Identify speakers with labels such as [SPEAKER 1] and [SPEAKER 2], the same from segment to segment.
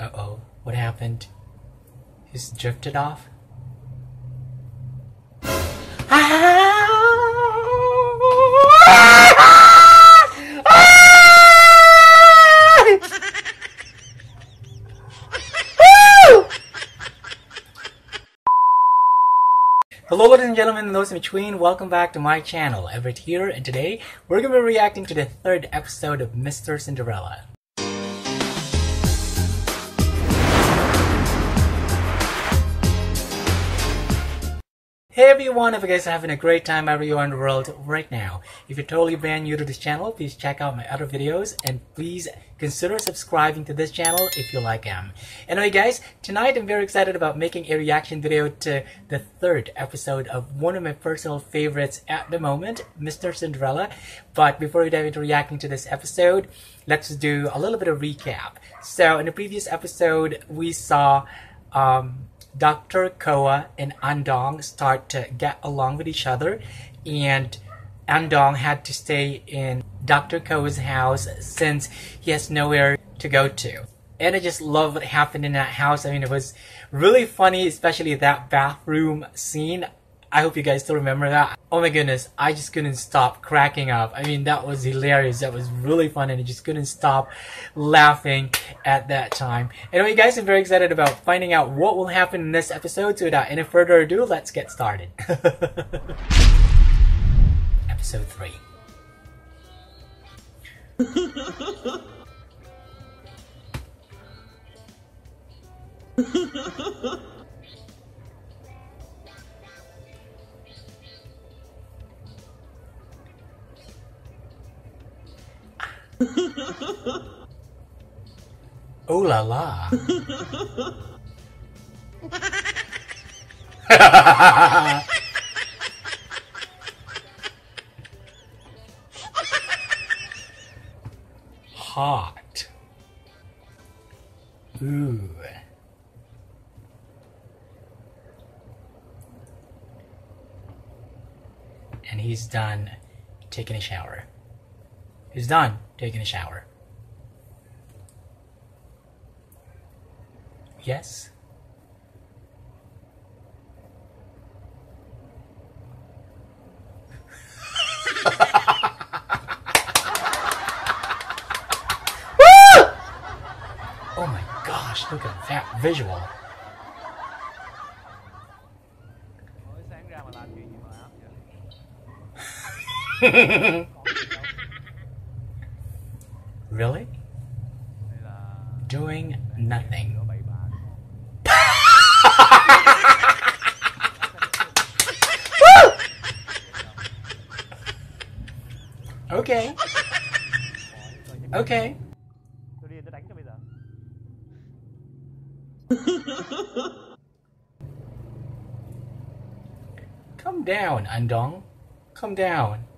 [SPEAKER 1] Uh oh, what happened? He's drifted off? Hello ladies and gentlemen and those in between, welcome back to my channel, Everett here, and today we're going to be reacting to the third episode of Mr. Cinderella. Hey everyone, if you guys are having a great time everywhere in the world right now. If you're totally brand new to this channel, please check out my other videos and please consider subscribing to this channel if you like them. Anyway guys, tonight I'm very excited about making a reaction video to the third episode of one of my personal favorites at the moment, Mr. Cinderella. But before we dive into reacting to this episode, let's do a little bit of recap. So in the previous episode, we saw um, Dr. Koa and Andong start to get along with each other, and Andong had to stay in Dr. Koa's house since he has nowhere to go to. And I just love what happened in that house. I mean, it was really funny, especially that bathroom scene. I hope you guys still remember that. Oh my goodness, I just couldn't stop cracking up. I mean, that was hilarious. That was really fun and I just couldn't stop laughing at that time. Anyway, guys, I'm very excited about finding out what will happen in this episode. So without any further ado, let's get started. episode 3. Oh la la. Hot. Ooh. And he's done taking a shower. He's done taking a shower. Yes? oh my gosh, look at that visual. really? Doing nothing. Okay. Okay. Come down, Andong. Come down.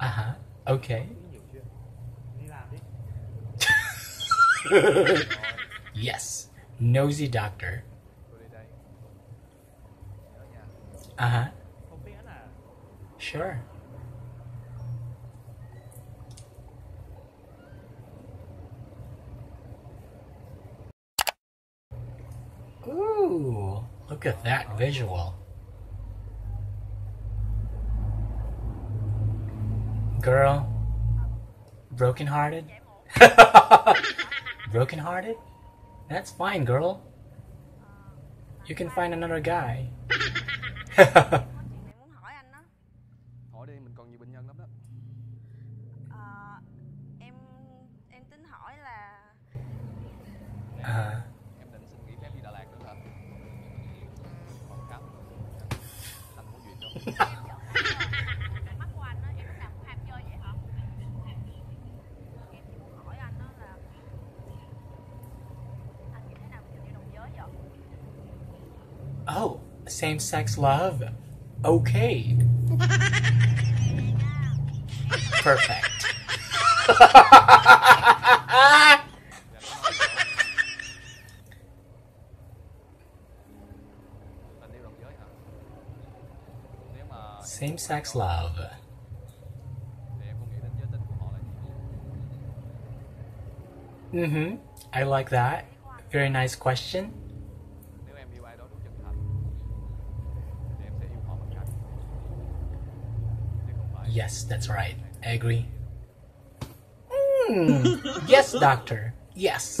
[SPEAKER 1] Uh-huh. Okay. Yes. Nosy doctor.
[SPEAKER 2] Biết à.
[SPEAKER 1] Sure. Ooh, look at that visual. Girl, brokenhearted? brokenhearted? That's fine, girl. You can find another guy.
[SPEAKER 2] có
[SPEAKER 3] nghĩ
[SPEAKER 2] đến giới tính của họ là gì
[SPEAKER 1] Mm-hmm. I like that. Very nice question. Yes, that's right. I agree. Hmm. yes, doctor. Yes.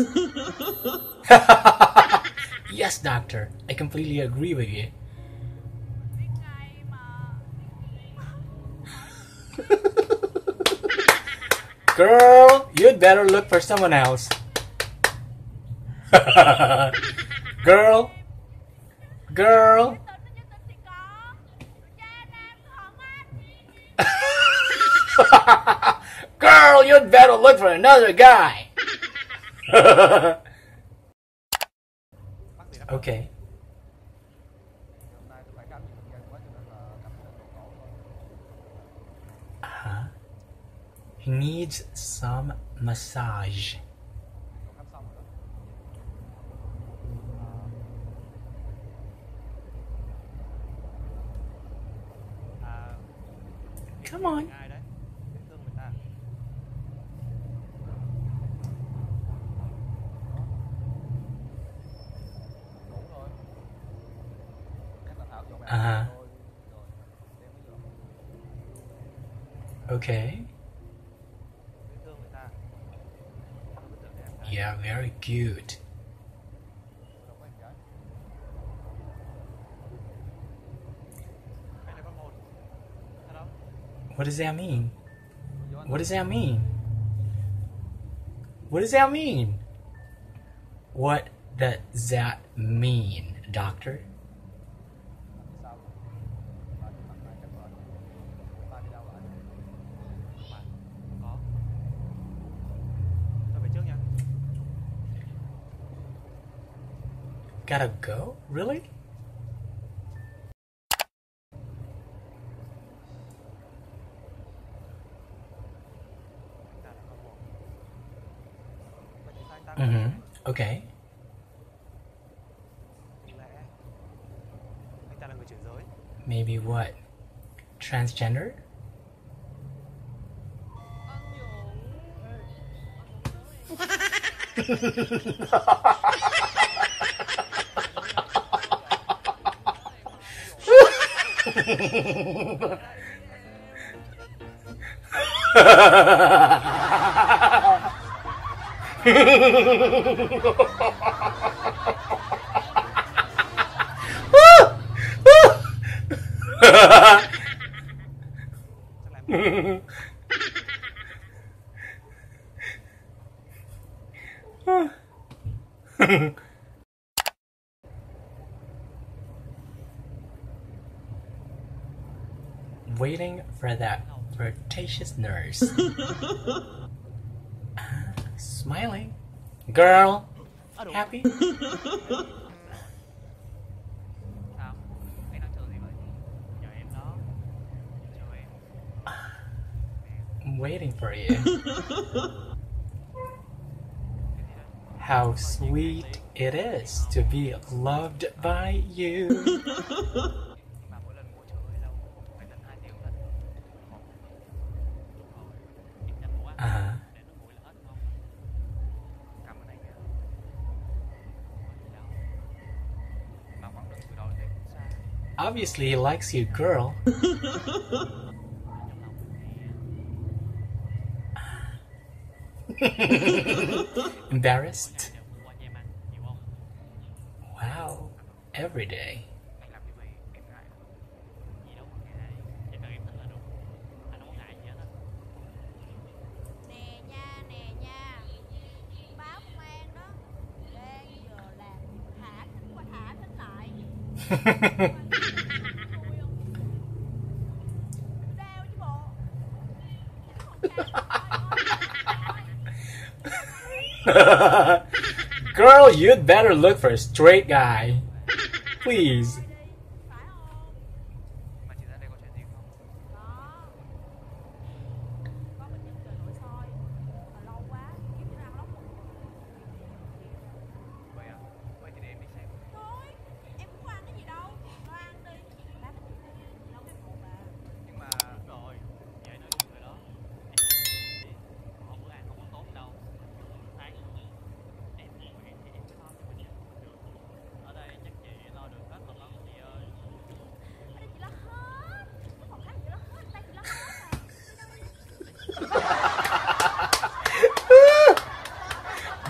[SPEAKER 1] yes, doctor. I completely agree with you.
[SPEAKER 3] Biết ngay mà
[SPEAKER 1] Girl, you'd better look for someone else. Girl. Girl. Girl, you'd better look for another guy. okay.
[SPEAKER 2] thôi
[SPEAKER 1] Uh-huh. He needs some massage. Come on.
[SPEAKER 2] Là
[SPEAKER 1] Yeah, very
[SPEAKER 2] good.
[SPEAKER 1] What does that mean? What does that mean? What does that mean? What does that mean, doctor? Gotta go? Really? Mm-hmm. Okay. Maybe what? Transgender?
[SPEAKER 2] Hmm.
[SPEAKER 1] Waiting for that flirtatious nurse. Ah, Smiling. Girl, happy?
[SPEAKER 2] sao anh đang chờ gì vậy chờ em đó chờ em
[SPEAKER 1] I'm waiting for you. How sweet it is to be loved by you. Obviously, he likes you, girl.
[SPEAKER 2] trong lòng thì
[SPEAKER 1] Embarrassed?
[SPEAKER 2] đều mua cho em ăn hiểu
[SPEAKER 1] Wow. Every day. Girl, you'd better look for a straight guy. Please.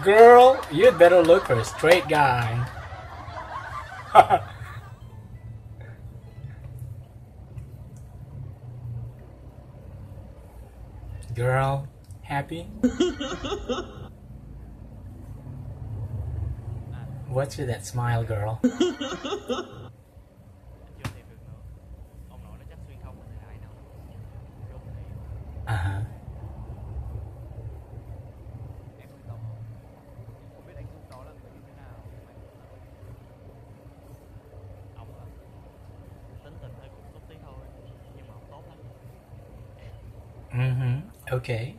[SPEAKER 1] Girl, you'd better look for a straight guy. Girl, happy? What's with that smile, girl? Mm-hmm. Okay.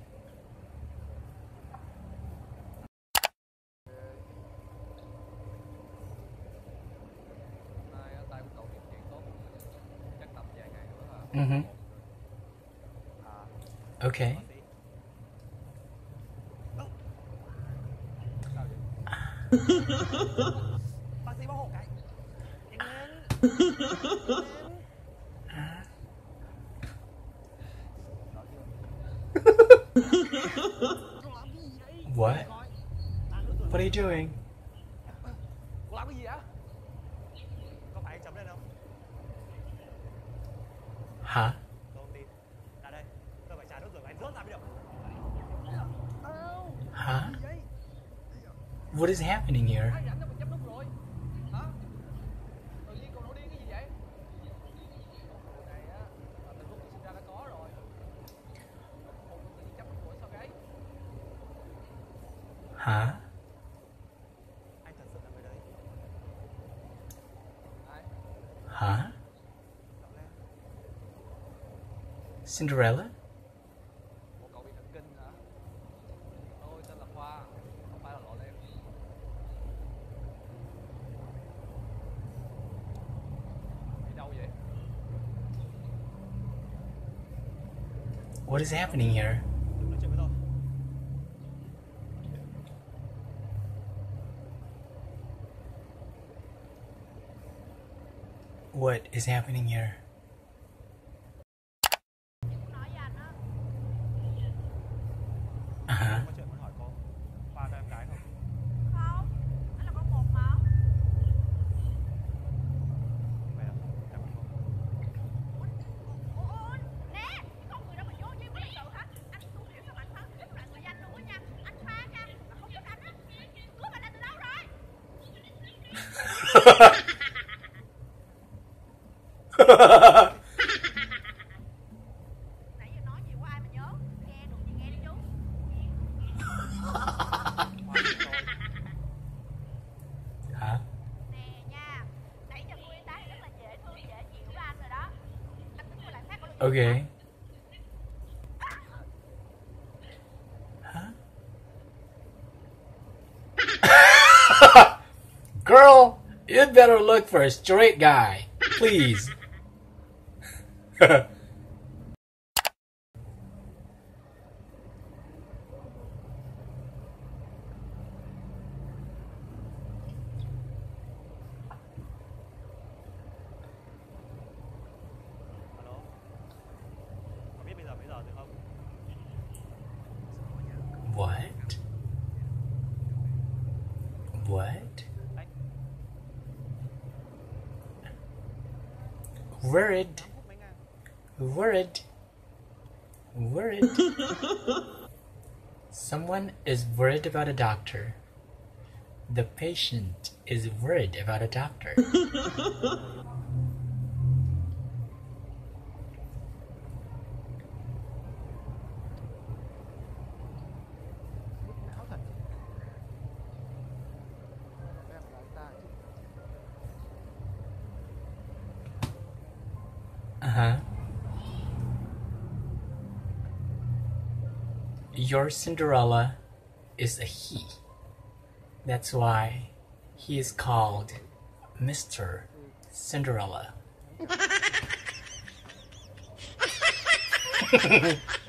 [SPEAKER 1] Huh? What is happening here? Huh? Huh? Cinderella? What is happening here? What is happening here? Okay. Huh? Girl, you'd better look for a straight guy, please. What? What? Worried. Worried. Worried. Someone is worried about a doctor. The patient is worried about a doctor. your Cinderella is a he. That's why he is called Mr. Cinderella.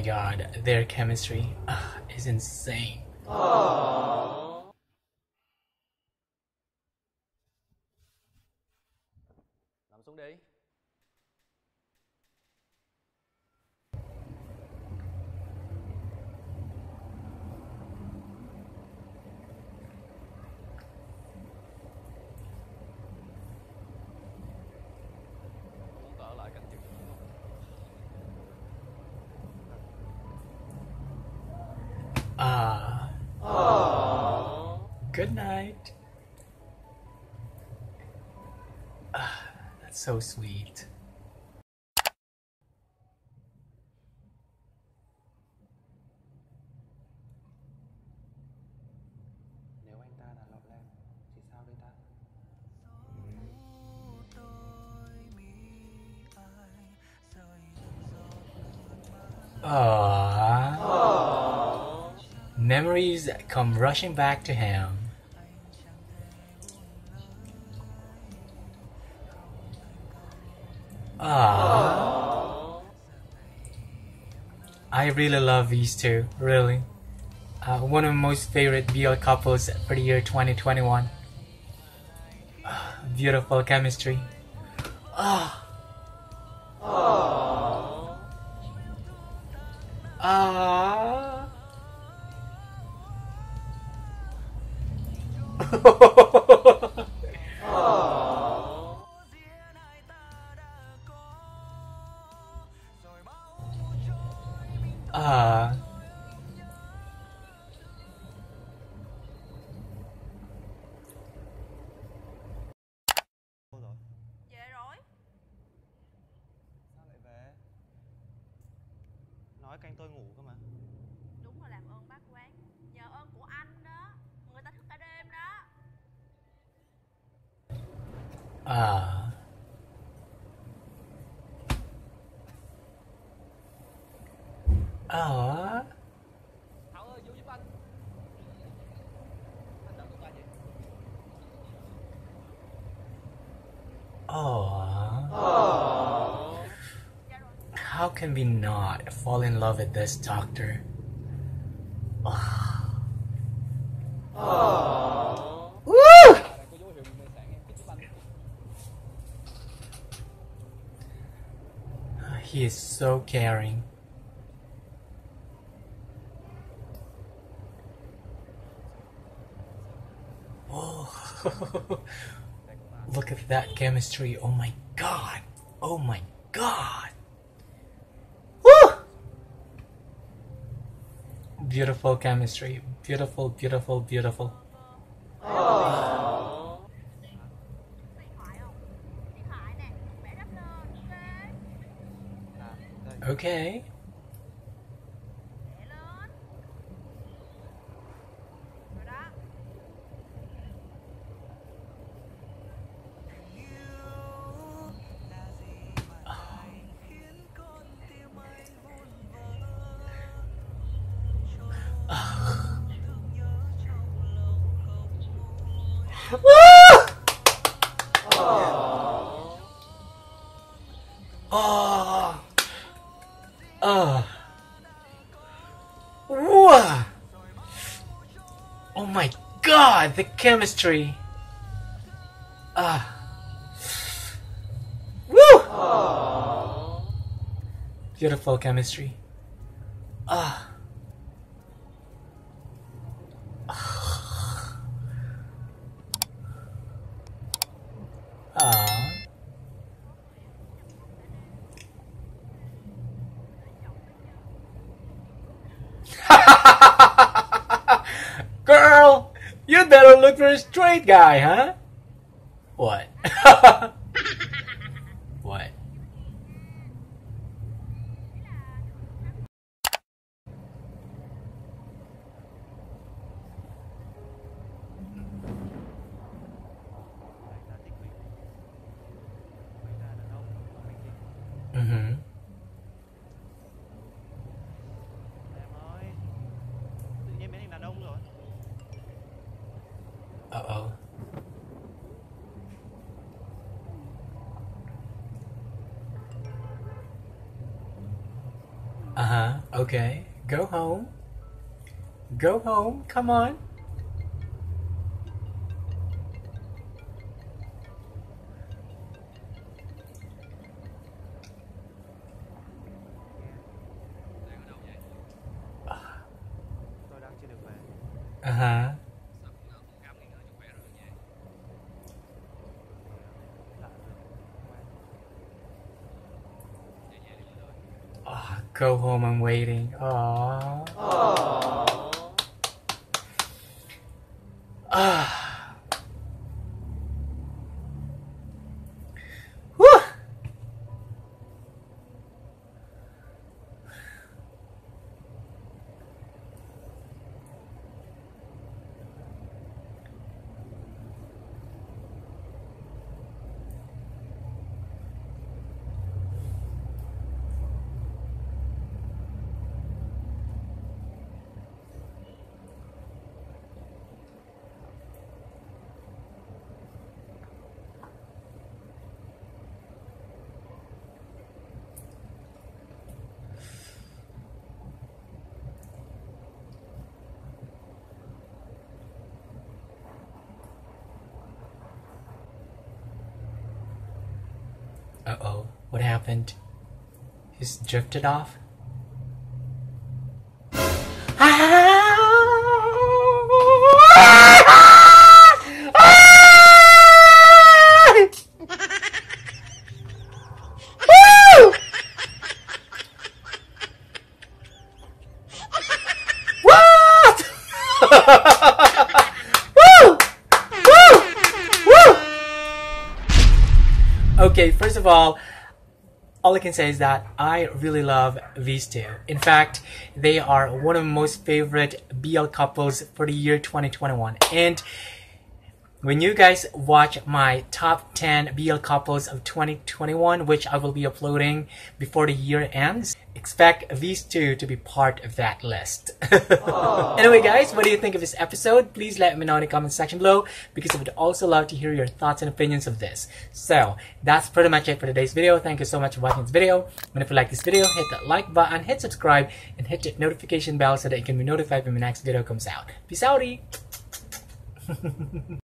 [SPEAKER 1] my god, their chemistry ah, is insane.
[SPEAKER 2] nằm
[SPEAKER 1] so sweet.
[SPEAKER 4] nếu anh ta đã lọt lên thì sao đây ta
[SPEAKER 1] Aww. Memories come rushing back to him. I really love these two, really. Uh, one of my most favorite BL couples for the year 2021. Ah, beautiful chemistry.
[SPEAKER 4] Rồi
[SPEAKER 3] Về rồi.
[SPEAKER 4] Sao lại về? Nói canh tôi ngủ cơ mà.
[SPEAKER 3] Đúng là làm ơn bác quán. Nhờ ơn của anh đó. Người ta thức cả đêm đó.
[SPEAKER 1] Ah. Ah. Oh. How can we not fall in love with this doctor?
[SPEAKER 2] này có dấu hiệu bị mê sản em giúp anh
[SPEAKER 1] He is so caring. Oh, look at that chemistry. Oh my god. Oh my god. Woo! Beautiful chemistry. Beautiful, beautiful, beautiful.
[SPEAKER 3] Điện thoại
[SPEAKER 1] god, the chemistry. Ah. Woo. Beautiful chemistry. Ah. Ah. Girl, you better look for a straight guy, huh? Okay. Go home. Go home. Come on. Go home. I'm waiting. Aww. Aww. Ah. Uh oh, what happened? He's drifted off? Can say is that I really love these two. In fact, they are one of my most favorite BL couples for the year 2021. And when you guys watch my top 10 BL couples of 2021, which I will be uploading before the year ends, expect these two to be part of that list. anyway, guys, what do you think of this episode? Please let me know in the comment section below because I would also love to hear your thoughts and opinions of this. So, that's pretty much it for today's video. Thank you so much for watching this video. And if you like this video, hit that like button, hit subscribe, and hit the notification bell so that you can be notified when my next video comes out. Peace outie!